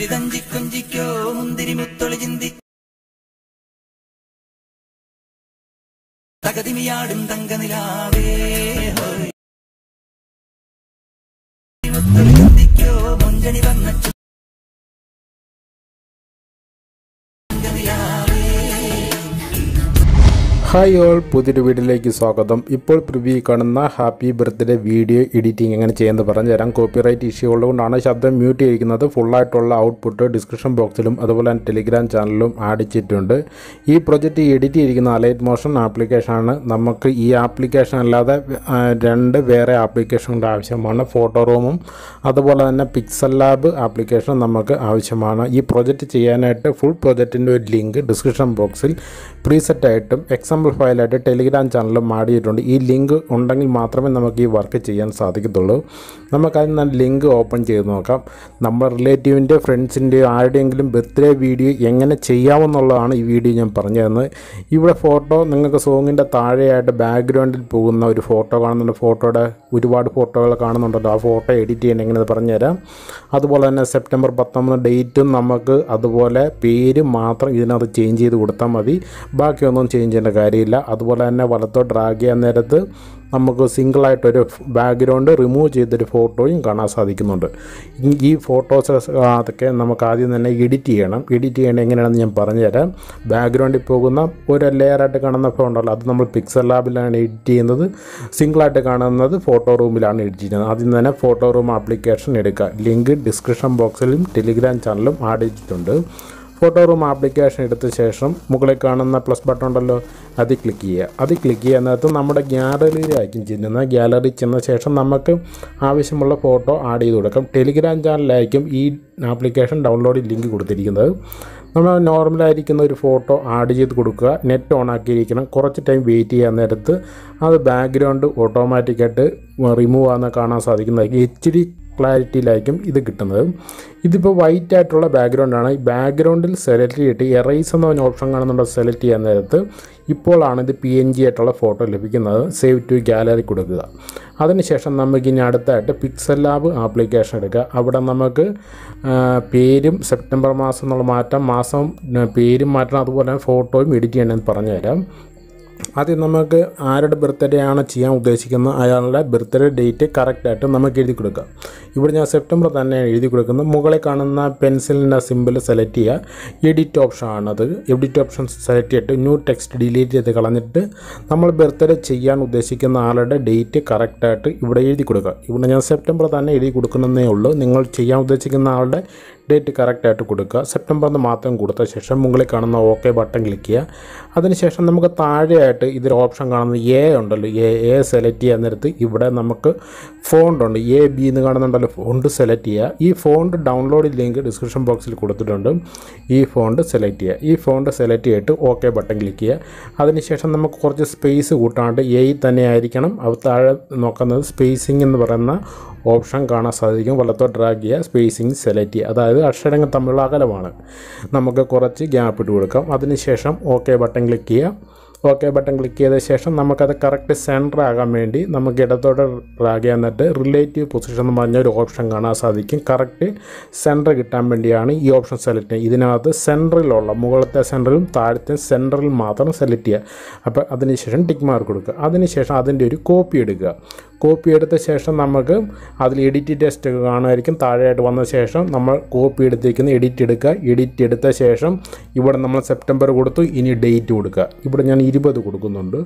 പുഞ്ചിരി തഞ്ചി കൊഞ്ചിക്കോ മുന്തിരി മുത്തൊളി ചിന്തി. തകതിമിയാടും തങ്കനിലാവേ മുത്തൊളി ചിന്തിക്കോ മുഞ്ചണി വന്ന ഹായ് ഓൾ പുതിയൊരു വീഡിയോയിലേക്ക് സ്വാഗതം. ഇപ്പോൾ പ്രിവ്യൂ കാണുന്ന ഹാപ്പി ബർത്ത്ഡേ വീഡിയോ എഡിറ്റിംഗ് എങ്ങനെ ചെയ്യുന്നത് പറഞ്ഞു തരാം. കോപ്പിറൈറ്റ് ഇഷ്യൂ ഉള്ളതുകൊണ്ടാണ് ശബ്ദം മ്യൂട്ട് ചെയ്തിരിക്കുന്നത്. ഫുള്ളായിട്ടുള്ള ഔട്ട്പുട്ട് ഡിസ്ക്രിപ്ഷൻ ബോക്സിലും അതുപോലെ തന്നെ ടെലിഗ്രാം ചാനലിലും ആഡ് ചെയ്തിട്ടുണ്ട്. ഈ പ്രൊജക്റ്റ് എഡിറ്റ് ചെയ്തിരിക്കുന്ന അലൈറ്റ് മോഷൻ ആപ്ലിക്കേഷനാണ് നമുക്ക് ഈ ആപ്ലിക്കേഷൻ അല്ലാതെ രണ്ട് വേറെ ആപ്ലിക്കേഷനുകളുടെ ആവശ്യമാണ്. ഫോട്ടോ റൂമും അതുപോലെ തന്നെ പിക്സൽ ലാബ് ആപ്ലിക്കേഷൻ നമുക്ക് ആവശ്യമാണ്. ഈ പ്രൊജക്റ്റ് ചെയ്യാനായിട്ട് ഫുൾ പ്രൊജക്റ്റിന്റെ ഒരു ലിങ്ക് ഡിസ്ക്രിപ്ഷൻ ബോക്സിൽ പ്രീസെറ്റ് ആയിട്ടും എക്സാമ്പിൾ ഫയലായിട്ട് ടെലിഗ്രാം ചാനലിലും മാടിയിട്ടുണ്ട് ഈ ലിങ്ക് ഉണ്ടെങ്കിൽ മാത്രമേ നമുക്ക് ഈ വർക്ക് ചെയ്യാൻ സാധിക്കത്തുള്ളൂ. നമുക്കതിന് ലിങ്ക് ഓപ്പൺ ചെയ്ത് നോക്കാം. നമ്മുടെ റിലേറ്റീവിന്റെ ഫ്രണ്ട്സിന്റെയോ ആരുടെയെങ്കിലും ബർത്ത്ഡേ വീഡിയോ എങ്ങനെ ചെയ്യാമെന്നുള്ളതാണ് ഈ വീഡിയോ ഞാൻ പറഞ്ഞു തരുന്നത് ഇവിടെ ഫോട്ടോ നിങ്ങൾക്ക് സോങ്ങിന്റെ താഴെയായിട്ട് ബാക്ക്ഗ്രൗണ്ടിൽ പോകുന്ന ഒരു ഫോട്ടോ കാണുന്നുണ്ട്. ഫോട്ടോയുടെ ഒരുപാട് ഫോട്ടോകൾ കാണുന്നുണ്ടല്ലോ. ആ ഫോട്ടോ എഡിറ്റ് ചെയ്യാൻ എങ്ങനെ പറഞ്ഞുതരാം അതുപോലെ തന്നെ സെപ്റ്റംബർ പത്തൊമ്പത് ഡേറ്റും നമുക്ക് അതുപോലെ പേര് മാത്രം ഇതിനകത്ത് ചേഞ്ച് ചെയ്ത് കൊടുത്താൽ മതി. ബാക്കിയൊന്നും ചേഞ്ച് ചെയ്യേണ്ട കാര്യമില്ല. അതുപോലെ തന്നെ വലത്തോ ഡ്രാഗ് ചെയ്യാൻ നേരത്ത് നമുക്ക് സിംഗിളായിട്ടൊരു ബാക്ക്ഗ്രൗണ്ട് റിമൂവ് ചെയ്തൊരു ഫോട്ടോയും കാണാൻ സാധിക്കുന്നുണ്ട്. ഈ- ഫോട്ടോസ് അതൊക്കെ നമുക്ക് ആദ്യം തന്നെ എഡിറ്റ് ചെയ്യണം. എഡിറ്റ് ചെയ്യേണ്ടത് എങ്ങനെയാണെന്ന് ഞാൻ പറഞ്ഞുതരാം. ബാക്ക്ഗ്രൗണ്ടിൽ പോകുന്ന ഒരു ലെയറായിട്ട് കാണുന്ന ഉണ്ടല്ലോ. അത് നമ്മൾ പിക്സൽ ലാബിലാണ് എഡിറ്റ് ചെയ്യുന്നത്. സിംഗിളായിട്ട് കാണുന്നത് ഫോട്ടോ റൂമിലാണ് എഡിറ്റ് ചെയ്യുന്നത്. ആദ്യം തന്നെ ഫോട്ടോ റൂം ആപ്ലിക്കേഷൻ എടുക്കുക. ലിങ്ക് ഡിസ്ക്രിപ്ഷൻ ബോക്സിലും ടെലിഗ്രാം ചാനലും ആഡ് ചെയ്തിട്ടുണ്ട്. ഫോട്ടോ റൂം ആപ്ലിക്കേഷൻ എടുത്ത ശേഷം മുകളിൽ കാണുന്ന പ്ലസ് ബട്ടൺ ഉണ്ടല്ലോ അതിൽ ക്ലിക്ക് ചെയ്യുക. അതിൽ ക്ലിക്ക് ചെയ്യുന്നതിനകത്ത് നമ്മുടെ ഗ്യാലറിയിലായിരിക്കും ചെല്ലുന്നത്. ഗ്യാലറി ചെന്ന ശേഷം നമുക്ക് ആവശ്യമുള്ള ഫോട്ടോ ആഡ് ചെയ്ത് കൊടുക്കാം. ടെലിഗ്രാം ചാനലിലായിരിക്കും ഈ ആപ്ലിക്കേഷൻ ഡൗൺലോഡ് ലിങ്ക് കൊടുത്തിരിക്കുന്നത്. നമ്മൾ നോർമലായിരിക്കുന്ന ഒരു ഫോട്ടോ ആഡ് ചെയ്ത് കൊടുക്കുക. നെറ്റ് ഓൺ ആക്കിയിരിക്കണം. കുറച്ച് ടൈം വെയിറ്റ് ചെയ്യാൻ നേരത്ത് അത് ബാക്ക്ഗ്രൗണ്ട് ഓട്ടോമാറ്റിക്കായിട്ട് റിമൂവ് ആകുന്ന കാണാൻ സാധിക്കുന്നതായിരിക്കും. എച്ച് ഡി ക്ലാരിറ്റിയിലായിരിക്കും ഇത് കിട്ടുന്നത്. ഇതിപ്പോൾ വൈറ്റ് ആയിട്ടുള്ള ബാക്ക്ഗ്രൗണ്ടാണ് ഈ ബാക്ക്ഗ്രൗണ്ടിൽ സെലക്ട് ചെയ്തിട്ട് എറൈസ് എന്ന് പറഞ്ഞ ഓപ്ഷൻ കാണുന്നുണ്ട് സെലക്ട് ചെയ്യാൻ നേരത്ത് ഇപ്പോഴാണ് ഇത് പി എൻ ജി ആയിട്ടുള്ള ഫോട്ടോ ലഭിക്കുന്നത്. സേവ് ടു ഗാലറി കൊടുക്കുക. അതിനുശേഷം നമുക്ക് ഇനി അടുത്തായിട്ട് പിക്സൽ ലാബ് ആപ്ലിക്കേഷൻ എടുക്കുക. അവിടെ നമുക്ക് പേരും സെപ്റ്റംബർ മാസം എന്നുള്ള മാറ്റം മാസം പേരും മാറ്റണം അതുപോലെ ഫോട്ടോയും എഡിറ്റ് ചെയ്യണമെന്ന് പറഞ്ഞുതരാം. ആദ്യം നമുക്ക് ആരുടെ ബർത്ത്ഡേ ആണ് ചെയ്യാൻ ഉദ്ദേശിക്കുന്നത് അയാളുടെ ബർത്ത്ഡേ ഡേറ്റ് കറക്റ്റായിട്ട് നമുക്ക് എഴുതി കൊടുക്കാം. ഇവിടെ ഞാൻ സെപ്റ്റംബർ തന്നെയാണ് എഴുതി കൊടുക്കുന്നത് മുകളിൽ കാണുന്ന പെൻസിലിന്റെ സിമ്പിൾ സെലക്ട് ചെയ്യുക. എഡിറ്റ് ഓപ്ഷൻ ആണത്. എഡിറ്റ് ഓപ്ഷൻ സെലക്ട് ചെയ്തിട്ട് ന്യൂ ടെക്സ്റ്റ് ഡിലീറ്റ് ചെയ്ത് കളഞ്ഞിട്ട് നമ്മൾ ബർത്ത്ഡേ ചെയ്യാൻ ഉദ്ദേശിക്കുന്ന ആളുടെ ഡേറ്റ് കറക്റ്റായിട്ട് ഇവിടെ എഴുതി കൊടുക്കുക. ഇവിടെ ഞാൻ സെപ്റ്റംബർ തന്നെ എഴുതി കൊടുക്കുന്നതേ ഉള്ളൂ. നിങ്ങൾ ചെയ്യാൻ ഉദ്ദേശിക്കുന്ന ആളുടെ ഡേറ്റ് കറക്റ്റായിട്ട് കൊടുക്കുക. സെപ്റ്റംബറിന് മാത്രം കൊടുത്ത ശേഷം മുകളിൽ കാണുന്ന ഓക്കെ ബട്ടൺ ക്ലിക്ക് ചെയ്യുക. അതിനുശേഷം നമുക്ക് താഴെയായിട്ട് ഇതിൽ ഓപ്ഷൻ കാണുന്ന എ ഉണ്ടല്ലോ. എ എ സെലക്ട് ചെയ്യാൻ നേരത്ത് ഇവിടെ നമുക്ക് ഫോണ്ട് ഉണ്ട്. എ ബി എന്ന് കാണുന്നുണ്ടല്ലോ. ഫോണ്ട് സെലക്ട് ചെയ്യുക. ഈ ഫോണ്ട് ഡൗൺലോഡ് ലിങ്ക് ഡിസ്ക്രിപ്ഷൻ ബോക്സിൽ കൊടുത്തിട്ടുണ്ട്. ഈ ഫോണ്ട് സെലക്ട് ചെയ്യുക. ഈ ഫോണ്ട് സെലക്ട് ചെയ്തിട്ട് ഓക്കെ ബട്ടൺ ക്ലിക്ക് ചെയ്യുക. അതിനുശേഷം നമുക്ക് കുറച്ച് സ്പേസ് കൂട്ടാണ്ട് എ തന്നെ ആയിരിക്കണം. അത് താഴെ നോക്കുന്നത് സ്പേസിംഗ് എന്ന് പറയുന്ന ഓപ്ഷൻ കാണാൻ സാധിക്കും. വലത്തോട്ട് ഡ്രാഗ് ചെയ്യുക. സ്പേസിംഗ് സെലക്ട് ചെയ്യുക. അതായത് അക്ഷരങ്ങൾ തമ്മിലുള്ള അകലമാണ്. നമുക്ക് കുറച്ച് ഗ്യാപ്പ് ഇട്ട് കൊടുക്കാം. അതിനുശേഷം ഓക്കെ ബട്ടൺ ക്ലിക്ക് ചെയ്യുക. ഓക്കെ ബട്ടൺ ക്ലിക്ക് ചെയ്ത ശേഷം നമുക്കത് കറക്റ്റ് സെന്റർ ആകാൻ വേണ്ടി നമുക്ക് ഇടത്തോടെ ഡ്രാഗ് ചെയ്യാന്നിട്ട് റിലേറ്റീവ് പൊസിഷൻ എന്ന് പറഞ്ഞ ഒരു ഓപ്ഷൻ കാണാൻ സാധിക്കും. കറക്റ്റ് സെന്റർ കിട്ടാൻ വേണ്ടിയാണ് ഈ ഓപ്ഷൻ സെലക്ട് ചെയ്യുക ഇതിനകത്ത് സെന്ററിലുള്ള മുകളത്തെ സെന്ററിലും താഴത്തെ സെന്ററിൽ മാത്രം സെലക്ട് ചെയ്യുക. അപ്പോൾ അതിനുശേഷം ടിക്ക് മാർക്ക് കൊടുക്കുക. അതിനുശേഷം അതിന്റെ ഒരു കോപ്പി എടുക്കുക. കോപ്പി എടുത്ത ശേഷം നമുക്ക് അതിൽ എഡിറ്റ് ടെസ്റ്റ് കാണുമായിരിക്കും. താഴെയായിട്ട് വന്ന ശേഷം നമ്മൾ കോപ്പി എടുത്തിരിക്കുന്ന എഡിറ്റ് എടുക്കുക. എഡിറ്റ് എടുത്ത ശേഷം ഇവിടെ നമ്മൾ സെപ്റ്റംബർ കൊടുത്തു. ഇനി ഡേറ്റ് കൊടുക്കുക. ഇവിടെ ഞാൻ ഇരുപത് കൊടുക്കുന്നുണ്ട്.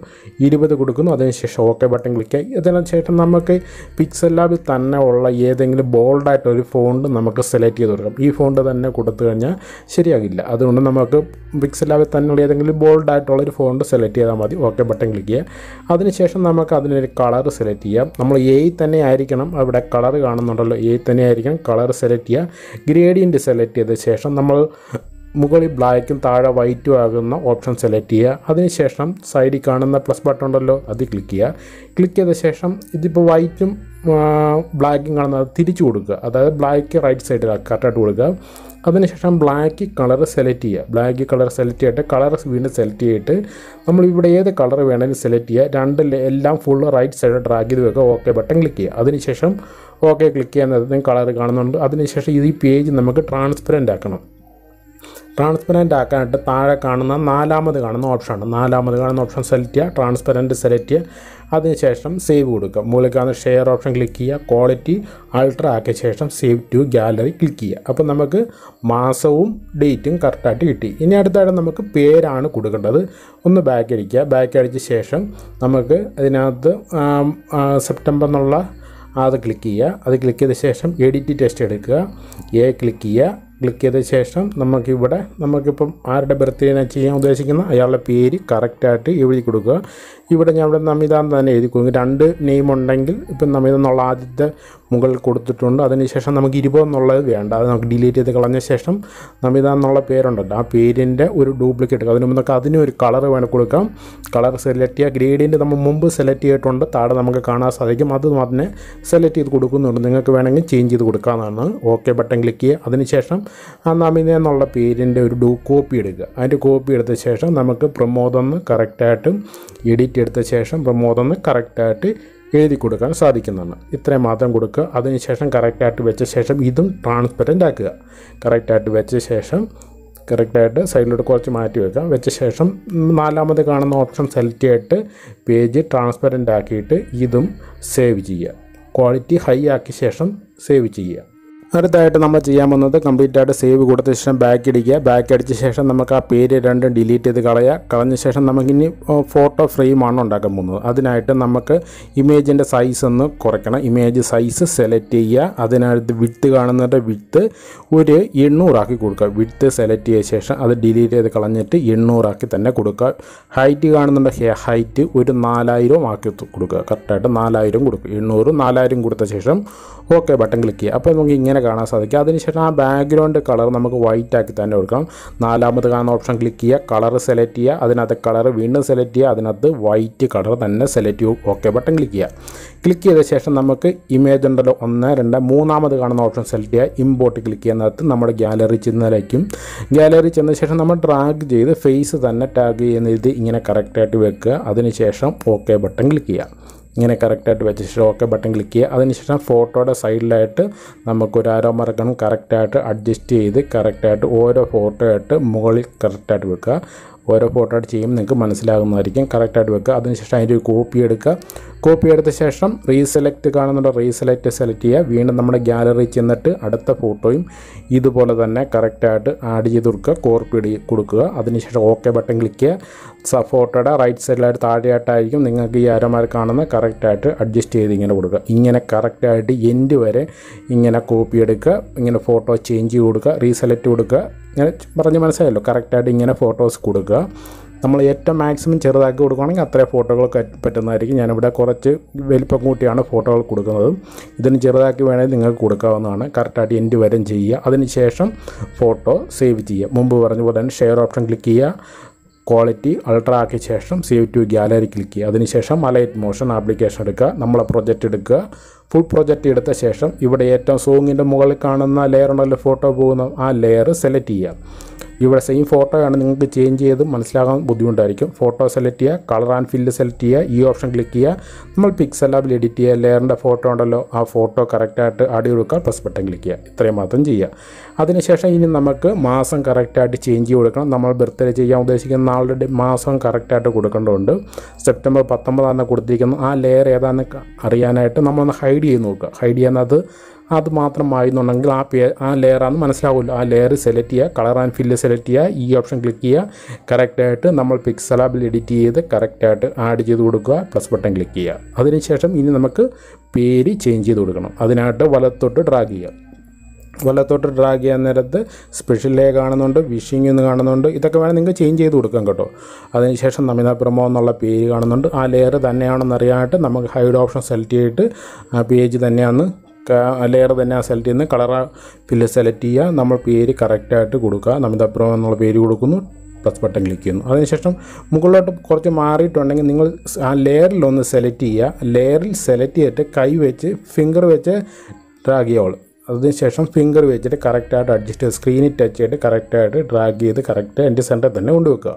ഇരുപത് കൊടുക്കുന്നു. അതിനുശേഷം ഓക്കെ ബട്ടൺ ക്ലിക്ക് ആയി അതിനുശേഷം നമുക്ക് പിക്സൽ ലാബിൽ തന്നെ ഉള്ള ഏതെങ്കിലും ബോൾഡായിട്ടൊരു ഫോണ്ട് നമുക്ക് സെലക്ട് ചെയ്ത് കൊടുക്കാം. ഈ ഫോണ്ട് തന്നെ കൊടുത്തു കഴിഞ്ഞാൽ ശരിയാകില്ല. അതുകൊണ്ട് നമുക്ക് പിക്സൽ ലാബിൽ തന്നെയുള്ള ഏതെങ്കിലും ബോൾഡായിട്ടുള്ളൊരു ഫോണ്ട് സെലക്ട് ചെയ്താൽ മതി. ഓക്കെ ബട്ടൺ ക്ലിക്ക് ചെയ്യുക. അതിനുശേഷം നമുക്ക് അതിനൊരു കളർ സെലക്ട് ചെയ്യാം. നമ്മൾ എ തന്നെ ആയിരിക്കണം. അവിടെ കളർ കാണുന്നുണ്ടല്ലോ. എ തന്നെ ആയിരിക്കണം. കളർ സെലക്ട് ചെയ്യുക. ഗ്രേഡിയന്റ് സെലക്ട് ചെയ്ത ശേഷം നമ്മൾ മുകളിൽ ബ്ലാക്കും താഴെ വൈറ്റും ആകുന്ന ഓപ്ഷൻ സെലക്ട് ചെയ്യുക. അതിനുശേഷം സൈഡിൽ കാണുന്ന പ്ലസ് ബട്ടൺ ഉണ്ടല്ലോ അത് ക്ലിക്ക് ചെയ്യുക. ക്ലിക്ക് ചെയ്ത ശേഷം ഇതിപ്പോൾ വൈറ്റും ബ്ലാക്കും കാണുന്നത് തിരിച്ചു കൊടുക്കുക. അതായത് ബ്ലാക്ക് റൈറ്റ് സൈഡിൽ കറക്റ്റായിട്ട് കൊടുക്കുക. അതിനുശേഷം ബ്ലാക്ക് കളർ സെലക്ട് ചെയ്യുക. ബ്ലാക്ക് കളർ സെലക്ട് ചെയ്തിട്ട് കളർ വീണ്ടും സെലക്ട് ചെയ്തിട്ട് നമ്മൾ ഇവിടെ ഏത് കളർ വേണമെങ്കിലും സെലക്ട് ചെയ്യുക. രണ്ട് എല്ലാം ഫുൾ റൈറ്റ് സൈഡ് ഡ്രാഗ് ചെയ്ത് വെക്കുക. ഓക്കെ ബട്ടൺ ക്ലിക്ക് ചെയ്യുക. അതിനുശേഷം ഓക്കെ ക്ലിക്ക് ചെയ്യാൻ കളർ കാണുന്നുണ്ട്. അതിനുശേഷം ഈ പേജ് നമുക്ക് ട്രാൻസ്പെറന്റ് ആക്കണം. ട്രാൻസ്പെറന്റ് ആക്കാനായിട്ട് താഴെ കാണുന്ന നാലാമത് കാണുന്ന ഓപ്ഷനാണ് നാലാമത് കാണുന്ന ഓപ്ഷൻ സെലക്ട് ചെയ്യുക ട്രാൻസ്പെറന്റ് സെലക്ട് ചെയ്യുക. അതിനുശേഷം സേവ് കൊടുക്കുക. മുകളിൽ ഷെയർ ഓപ്ഷൻ ക്ലിക്ക് ചെയ്യുക. ക്വാളിറ്റി അൾട്ര ആക്കിയ ശേഷം സേവ് ടു ഗാലറി ക്ലിക്ക് ചെയ്യുക. അപ്പോൾ നമുക്ക് മാസവും ഡേറ്റും കറക്റ്റായിട്ട് കിട്ടി. ഇനി അടുത്തായിട്ട് നമുക്ക് പേരാണ് കൊടുക്കേണ്ടത്. ഒന്ന് ബാക്ക് അടിക്കുക. ബാക്ക് അടിച്ച ശേഷം നമുക്ക് അതിനകത്ത് സെപ്റ്റംബർ എന്നുള്ള അത് ക്ലിക്ക് ചെയ്യുക. അത് ക്ലിക്ക് ചെയ്ത ശേഷം എഡിറ്റ് ടെസ്റ്റ് എടുക്കുക. എ ക്ലിക്ക് ചെയ്യുക. ക്ലിക്ക് ചെയ്ത ശേഷം നമുക്കിവിടെ നമുക്കിപ്പം ആരുടെ ബർത്ത്ഡേനെ ചെയ്യാൻ ഉദ്ദേശിക്കുന്ന അയാളുടെ പേര് കറക്റ്റായിട്ട് എഴുതി കൊടുക്കുക. ഇവിടെ ഞാൻ ഇവിടെ നമിതാന്ന് തന്നെ എഴുതി കൊടുക്കും. രണ്ട് നെയിം ഉണ്ടെങ്കിൽ ഇപ്പം നമിത എന്നുള്ള ആദ്യത്തെ മുകളിൽ കൊടുത്തിട്ടുണ്ട്. അതിനുശേഷം നമുക്ക് ഇരുപത് എന്നുള്ളത് വേണ്ട. അത് നമുക്ക് ഡിലീറ്റ് ചെയ്ത് കളഞ്ഞ ശേഷം നമിത എന്നുള്ള പേരുണ്ടല്ലോ. ആ പേരിന്റെ ഒരു ഡ്യൂപ്ലിക്കേറ്റ് അതിന് നമുക്ക് അതിന് ഒരു കളർ വേണം കൊടുക്കാം. കളർ സെലക്ട് ചെയ്യുക. ഗ്രേഡിയന്റ് നമ്മൾ മുമ്പ് സെലക്ട് ചെയ്തിട്ടുണ്ട്. താഴെ നമുക്ക് കാണാൻ സാധിക്കും. അത് അതിനെ സെലക്ട് ചെയ്ത് കൊടുക്കുന്നുണ്ട്. നിങ്ങൾക്ക് വേണമെങ്കിൽ ചേഞ്ച് ചെയ്ത് കൊടുക്കാമെന്നാണ് ഓക്കെ ബട്ടൺ ക്ലിക്ക് ചെയ്യുക. അതിനുശേഷം ആ നമിത എന്നുള്ള പേരിന്റെ ഒരു ഡൂ കോപ്പി എടുക്കുക. അതിന്റെ കോപ്പി എടുത്ത ശേഷം നമുക്ക് പ്രമോദ് കറക്റ്റായിട്ടും എഡിറ്റ് എടുത്ത ശേഷം പ്രമോദ് എന്ന് കറക്റ്റായിട്ട് എഴുതി കൊടുക്കാൻ സാധിക്കുന്നതാണ്. ഇത്രയും മാത്രം കൊടുക്കുക. അതിനുശേഷം കറക്റ്റായിട്ട് വെച്ച ശേഷം ഇതും ട്രാൻസ്പെറന്റ് ആക്കുക. കറക്റ്റായിട്ട് വെച്ച ശേഷം കറക്റ്റായിട്ട് സൈഡിലോട്ട് കുറച്ച് മാറ്റി വെക്കാം വെച്ച ശേഷം നാലാമത് കാണുന്ന ഓപ്ഷൻ സെലക്ട് ചെയ്തിട്ട് പേജ് ട്രാൻസ്പെറന്റ് ആക്കിയിട്ട് ഇതും സേവ് ചെയ്യുക. ക്വാളിറ്റി ഹൈ ആക്കിയ ശേഷം സേവ് ചെയ്യുക. അടുത്തായിട്ട് നമ്മൾ ചെയ്യാൻ പോകുന്നത് കംപ്ലീറ്റ് ആയിട്ട് സേവ് കൊടുത്ത ശേഷം ബാക്ക് അടിക്കുക ബാക്ക് അടിച്ച ശേഷം നമുക്ക് ആ പേര് രണ്ടും ഡിലീറ്റ് ചെയ്ത് കളയുക. കളഞ്ഞ ശേഷം നമുക്കിനി ഫോട്ടോ ഫ്രെയിമാണ് ഉണ്ടാക്കാൻ പോകുന്നത്. അതിനായിട്ട് നമുക്ക് ഇമേജിന്റെ സൈസ് ഒന്ന് കുറയ്ക്കണം. ഇമേജ് സൈസ് സെലക്ട് ചെയ്യുക. അതിനകത്ത് വിത്ത് കാണുന്നതിന്റെ വിത്ത് ഒരു എണ്ണൂറാക്കി കൊടുക്കുക. വിത്ത് സെലക്ട് ചെയ്ത ശേഷം അത് ഡിലീറ്റ് ചെയ്ത് കളഞ്ഞിട്ട് എണ്ണൂറാക്കി തന്നെ കൊടുക്കുക. ഹൈറ്റ് കാണുന്നുണ്ട് ഹൈറ്റ് ഒരു നാലായിരം ആക്കി കൊടുക്കുക. കറക്റ്റായിട്ട് നാലായിരം കൊടുക്കുക. എണ്ണൂറ് നാലായിരം കൊടുത്ത ശേഷം ഓക്കെ ബട്ടൺ ക്ലിക്ക് ചെയ്യുക. അപ്പോൾ നമുക്ക് ഇങ്ങനെ കാണാൻ സാധിക്കും. അതിനുശേഷം ആ ബാക്ക്ഗ്രൗണ്ട് കളർ നമുക്ക് വൈറ്റ് ആക്കി തന്നെ കൊടുക്കാം. നാലാമത് കാണുന്ന ഓപ്ഷൻ ക്ലിക്ക് ചെയ്യുക. കളർ സെലക്ട് ചെയ്യുക. അതിനകത്ത് കളർ വീണ്ടും സെലക്ട് ചെയ്യുക. അതിനകത്ത് വൈറ്റ് കളർ തന്നെ സെലക്ട് ചെയ്യും. ഓക്കെ ബട്ടൺ ക്ലിക്ക് ചെയ്യുക. ക്ലിക്ക് ചെയ്ത ശേഷം നമുക്ക് ഇമേജ് ഉണ്ടല്ലോ. ഒന്ന് രണ്ട് മൂന്നാമത് കാണുന്ന ഓപ്ഷൻ സെലക്ട് ചെയ്യുക. ഇമ്പോർട്ട് ക്ലിക്ക് ചെയ്യുന്നതിനകത്ത് നമ്മുടെ ഗാലറി ചെന്നതിലേക്കും ഗാലറി ചെന്ന ശേഷം നമ്മൾ ഡ്രാഗ് ചെയ്ത് ഫേസ് തന്നെ ടാഗ് ചെയ്യുന്ന രീതി ഇങ്ങനെ കറക്റ്റായിട്ട് വെക്കുക. അതിനുശേഷം ഓക്കെ ബട്ടൺ ക്ലിക്ക് ചെയ്യുക. ഇങ്ങനെ കറക്റ്റായിട്ട് വെച്ച ശേഷം ഓക്കെ ബട്ടൺ ക്ലിക്ക് ചെയ്യുക. അതിനുശേഷം ഫോട്ടോയുടെ സൈഡിലായിട്ട് നമുക്കൊരു ആരോ മറക്കണം കറക്റ്റായിട്ട് അഡ്ജസ്റ്റ് ചെയ്ത് കറക്റ്റായിട്ട് ഓരോ ഫോട്ടോ ആയിട്ട് മുകളിൽ കറക്റ്റായിട്ട് വെക്കുക. ഓരോ ഫോട്ടോ ആയിട്ട് ചെയ്യുമ്പോൾ നിങ്ങൾക്ക് മനസ്സിലാകുന്നതായിരിക്കും. കറക്റ്റായിട്ട് വെക്കുക. അതിനുശേഷം അതിന്റെ ഒരു കോപ്പി എടുക്കുക. കോപ്പി എടുത്ത ശേഷം റീസെലക്ട് കാണുന്നുണ്ട്. റീസെലക്ട് സെലക്ട് ചെയ്യുക. വീണ്ടും നമ്മുടെ ഗ്യാലറി ചെന്നിട്ട് അടുത്ത ഫോട്ടോയും ഇതുപോലെ തന്നെ കറക്റ്റായിട്ട് ആഡ് ചെയ്ത് കൊടുക്കുക. കോപ്പി ഇടി കൊടുക്കുക. അതിനുശേഷം ഓക്കെ ബട്ടൺ ക്ലിക്ക് ചെയ്യുക. ഫോട്ടോയുടെ റൈറ്റ് സൈഡിലായിട്ട് താഴെയായിട്ടായിരിക്കും നിങ്ങൾക്ക് ഈ അരമാർ കാണുന്ന കറക്റ്റായിട്ട് അഡ്ജസ്റ്റ് ചെയ്ത് ഇങ്ങനെ കൊടുക്കുക. ഇങ്ങനെ കറക്റ്റായിട്ട് എൻഡ് വരെ ഇങ്ങനെ കോപ്പി എടുക്കുക. ഇങ്ങനെ ഫോട്ടോ ചേഞ്ച് ചെയ്ത് കൊടുക്കുക. റീസെലക്ട് കൊടുക്കുക. ഇങ്ങനെ പറഞ്ഞ് മനസ്സിലായല്ലോ. കറക്റ്റായിട്ട് ഇങ്ങനെ ഫോട്ടോസ് കൊടുക്കുക. നമ്മൾ ഏറ്റവും മാക്സിമം ചെറുതാക്കി കൊടുക്കുകയാണെങ്കിൽ അത്രയും ഫോട്ടോകൾ പറ്റുന്നതായിരിക്കും. ഞാനിവിടെ കുറച്ച് വലിപ്പം കൂട്ടിയാണ് ഫോട്ടോകൾ കൊടുക്കുന്നത്. ഇതിന് ചെറുതാക്കി വേണമെങ്കിൽ നിങ്ങൾക്ക് കൊടുക്കാവുന്നതാണ്. കറക്റ്റായിട്ട് എൻഡ് വരെ ചെയ്യുക. അതിനുശേഷം ഫോട്ടോ സേവ് ചെയ്യുക. മുമ്പ് പറഞ്ഞ പോലെ തന്നെ ഷെയർ ഓപ്ഷൻ ക്ലിക്ക് ചെയ്യുക. ക്വാളിറ്റി അൾട്രാ ആക്കിയ ശേഷം സേവ് ടു ഗ്യാലറി ക്ലിക്ക് ചെയ്യുക. അതിനുശേഷം അലൈറ്റ് മോഷൻ ആപ്ലിക്കേഷൻ എടുക്കുക. നമ്മളെ പ്രൊജക്റ്റ് എടുക്കുക. ഫുൾ പ്രൊജക്റ്റ് എടുത്ത ശേഷം ഇവിടെ ഏറ്റവും സോങ്ങിന്റെ മുകളിൽ കാണുന്ന ലെയർ ഉണ്ടല്ലോ ഫോട്ടോ പോകുന്ന ആ ലെയർ സെലക്ട് ചെയ്യുക. ഇവിടെ സെയിം ഫോട്ടോയാണ് നിങ്ങൾക്ക് ചേഞ്ച് ചെയ്ത് മനസ്സിലാകാൻ ബുദ്ധിമുട്ടായിരിക്കും. ഫോട്ടോ സെലക്ട് ചെയ്യുക കളർ ആൻഡ് ഫില്ല് സെലക്ട് ചെയ്യുക ഈ ഓപ്ഷൻ ക്ലിക്ക് ചെയ്യുക. നമ്മൾ പിക്സൽ ലാബിൽ എഡിറ്റ് ചെയ്യുക ലെയറിന്റെ ഫോട്ടോ ഉണ്ടല്ലോ ആ ഫോട്ടോ കറക്റ്റായിട്ട് ആഡ് കൊടുക്കുക പ്ലസ് ബട്ടൺ ക്ലിക്ക് ചെയ്യുക. ഇത്രയും മാത്രം ചെയ്യുക. അതിനുശേഷം ഇനി നമുക്ക് മാസം കറക്റ്റായിട്ട് ചേഞ്ച് ചെയ്ത് കൊടുക്കണം. നമ്മൾ ബർത്ത്ഡേ ചെയ്യാൻ ഉദ്ദേശിക്കുന്ന ആളുടെ മാസം കറക്റ്റായിട്ട് കൊടുക്കേണ്ടതുണ്ട്. സെപ്റ്റംബർ പത്തൊമ്പതാണ് കൊടുത്തിരിക്കുന്നത്. ആ ലെയർ ഏതാണെന്ന് അറിയാനായിട്ട് നമ്മളൊന്ന് ഹൈഡ് ചെയ്ത് നോക്കുക. ഹൈഡ് ചെയ്യുന്നത് അത് മാത്രമായിരുന്നുണ്ടെങ്കിൽ ആ പേ ആ ലെയറാണെന്ന് മനസ്സിലാവില്ല ആ ലെയർ സെലക്ട് ചെയ്യുക കളർ ആൻഡ് ഫില്ല് സെലക്ട് ചെയ്യുക ഈ ഓപ്ഷൻ ക്ലിക്ക് ചെയ്യുക കറക്റ്റായിട്ട് നമ്മൾ പിക്സലാബിൽ എഡിറ്റ് ചെയ്ത് കറക്റ്റായിട്ട് ആഡ് ചെയ്ത് കൊടുക്കുക പ്ലസ് ബട്ടൺ ക്ലിക്ക് ചെയ്യുക. അതിനുശേഷം ഇനി നമുക്ക് പേര് ചേഞ്ച് ചെയ്ത് കൊടുക്കണം. അതിനായിട്ട് വലത്തോട്ട് ഡ്രാഗ് ചെയ്യുക. വലത്തോട്ട് ഡ്രാഗ് ചെയ്യാൻ നേരത്ത് സ്പെഷ്യൽ ലേ കാണുന്നുണ്ട് വിഷിംഗ് എന്ന് കാണുന്നുണ്ട് ഇതൊക്കെ വേണം നിങ്ങൾക്ക് ചേഞ്ച് ചെയ്ത് കൊടുക്കാം കേട്ടോ. അതിനുശേഷം നമിത പ്രമോ എന്നുള്ള പേര് കാണുന്നുണ്ട്. ആ ലെയർ തന്നെയാണെന്ന് അറിയാനായിട്ട് നമുക്ക് ഹൈഡ് ഓപ്ഷൻ സെലക്ട് ചെയ്തിട്ട് ആ പേജ് തന്നെയാണെന്ന് ലെയർ തന്നെ ആ സെലക്ട് ചെയ്യുന്ന കളർ ഫില്ല് സെലക്ട് ചെയ്യുക. നമ്മൾ പേര് കറക്റ്റായിട്ട് കൊടുക്കുക. നമിതപ്രോ എന്നുള്ള പേര് കൊടുക്കുന്നു. പ്ലസ് ബട്ടൺ ക്ലിക്ക് ചെയ്യുന്നു. അതിനുശേഷം മുകളിലോട്ട് കുറച്ച് മാറിയിട്ടുണ്ടെങ്കിൽ നിങ്ങൾ ആ ലെയറിലൊന്ന് സെലക്ട് ചെയ്യുക. ലെയറിൽ സെലക്ട് ചെയ്തിട്ട് കൈ വെച്ച് ഫിംഗർ വെച്ച് ഡ്രാഗ് ചെയ്യുള്ളൂ അതിനുശേഷം ഫിംഗർ വെച്ചിട്ട് കറക്റ്റായിട്ട് അഡ്ജസ്റ്റ് ചെയ്ത് സ്ക്രീനിൽ ടച്ച് ചെയ്തിട്ട് കറക്റ്റായിട്ട് ഡ്രാഗ് ചെയ്ത് കറക്റ്റ് എന്റെ സെന്റർ തന്നെ കൊണ്ടുവെക്കുക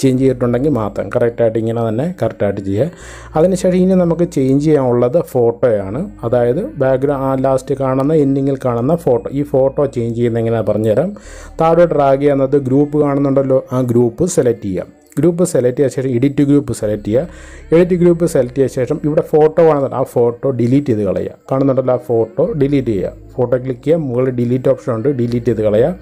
ചേഞ്ച് ചെയ്തിട്ടുണ്ടെങ്കിൽ മാത്രം കറക്റ്റായിട്ട് ഇങ്ങനെ തന്നെ കറക്റ്റായിട്ട് ചെയ്യുക. അതിനുശേഷം ഇനി നമുക്ക് ചേഞ്ച് ചെയ്യാനുള്ളത് ഫോട്ടോയാണ് അതായത് ബാക്ക്ഗ്രൗണ്ട് ലാസ്റ്റ് കാണുന്ന എൻഡിങ്ങിൽ കാണുന്ന ഫോട്ടോ ഈ ഫോട്ടോ ചേഞ്ച് ചെയ്യുന്ന എങ്ങനെയാണ് പറഞ്ഞുതരാം. താഴെ ഡ്രാഗ് ചെയ്യുന്നത് ഗ്രൂപ്പ് കാണുന്നുണ്ടല്ലോ. ആ ഗ്രൂപ്പ് സെലക്ട് ചെയ്യാം ഗ്രൂപ്പ് സെലക്ട് ചെയ്ത ശേഷം എഡിറ്റ് ഗ്രൂപ്പ് സെലക്ട് ചെയ്യുക. എഡിറ്റ് ഗ്രൂപ്പ് സെലക്ട് ചെയ്ത ശേഷം ഇവിടെ ഫോട്ടോ കാണുന്നുണ്ട് ആ ഫോട്ടോ ഡിലീറ്റ് ചെയ്ത് കളയുക. കാണുന്നുണ്ടല്ലോ ആ ഫോട്ടോ ഡിലീറ്റ് ചെയ്യുക. ഫോട്ടോ ക്ലിക്ക് ചെയ്യുക. മുകളിൽ ഡിലീറ്റ് ഓപ്ഷൻ ഉണ്ട്. ഡിലീറ്റ് ചെയ്ത് കളയുക.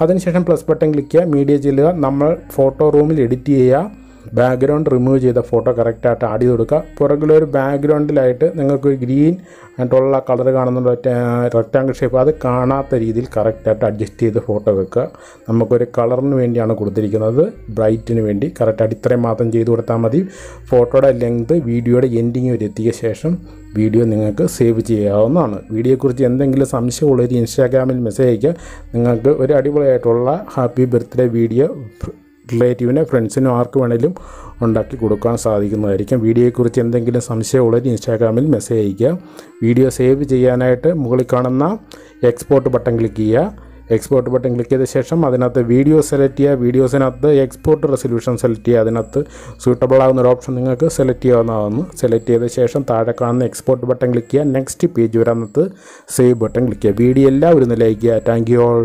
അതിനുശേഷം പ്ലസ് ബട്ടൺ ക്ലിക്ക് ചെയ്യുക. മീഡിയ ചെല്ലുക. നമ്മൾ ഫോട്ടോ റൂമിൽ എഡിറ്റ് ചെയ്യുക. ബാക്ക്ഗ്രൗണ്ട് റിമൂവ് ചെയ്ത ഫോട്ടോ കറക്റ്റായിട്ട് ആഡ് ചെയ്ത് കൊടുക്കുക. പുറകിലൊരു ബാക്ക്ഗ്രൗണ്ടിലായിട്ട് നിങ്ങൾക്ക് ഒരു ഗ്രീൻ ആയിട്ടുള്ള കളർ കാണുന്ന റെക്റ്റാങ്കിൾ ഷേപ്പ് അത് കാണാത്ത രീതിയിൽ കറക്റ്റായിട്ട് അഡ്ജസ്റ്റ് ചെയ്ത് ഫോട്ടോ വെക്കുക. നമുക്കൊരു കളറിന് വേണ്ടിയാണ് കൊടുത്തിരിക്കുന്നത്. ബ്രൈറ്റിന് വേണ്ടി. കറക്റ്റായിട്ട് ഇത്രയും മാത്രം ചെയ്ത് കൊടുത്താൽ മതി. ഫോട്ടോയുടെ ലെങ്ത് വീഡിയോയുടെ എൻഡിങ് വരെ എത്തിയ ശേഷം വീഡിയോ നിങ്ങൾക്ക് സേവ് ചെയ്യാവുന്നതാണ്. വീഡിയോയെക്കുറിച്ച് എന്തെങ്കിലും സംശയമുള്ളൊരു ഇൻസ്റ്റാഗ്രാമിൽ മെസ്സേജ് അയക്കുക നിങ്ങൾക്ക് ഒരു അടിപൊളിയായിട്ടുള്ള ഹാപ്പി ബർത്ത്ഡേ വീഡിയോ റിലേറ്റീവിനെ ഫ്രണ്ട്സിനും ആർക്ക് വേണേലും ഉണ്ടാക്കി കൊടുക്കാൻ സാധിക്കുന്നതായിരിക്കും. വീഡിയോയെക്കുറിച്ച് എന്തെങ്കിലും സംശയമുള്ളവർ ഇൻസ്റ്റാഗ്രാമിൽ മെസ്സേജ് അയയ്ക്കുക. വീഡിയോ സേവ് ചെയ്യാനായിട്ട് മുകളിൽ കാണുന്ന എക്സ്പോർട്ട് ബട്ടൺ ക്ലിക്ക് ചെയ്യുക. എക്സ്പോർട്ട് ബട്ടൺ ക്ലിക്ക് ചെയ്ത ശേഷം അതിനകത്ത് വീഡിയോ സെലക്ട് ചെയ്യുക. വീഡിയോസിനകത്ത് എക്സ്പോർട്ട് റെസൊല്യൂഷൻ സെലക്ട് ചെയ്യുക. അതിനകത്ത് സൂട്ടബിൾ ആകുന്ന ഒരു ഓപ്ഷൻ നിങ്ങൾക്ക് സെലക്ട് ചെയ്യാവുന്നതാണ് സെലക്ട് ചെയ്ത ശേഷം താഴെ കാണുന്ന എക്സ്പോർട്ട് ബട്ടൺ ക്ലിക്ക് ചെയ്യുക. നെക്സ്റ്റ് പേജ് വരാനകത്ത് സേവ് ബട്ടൺ ക്ലിക്ക് ചെയ്യുക. വീഡിയോ എല്ലാവരും ലൈക്ക് ചെയ്യുക. Thank you all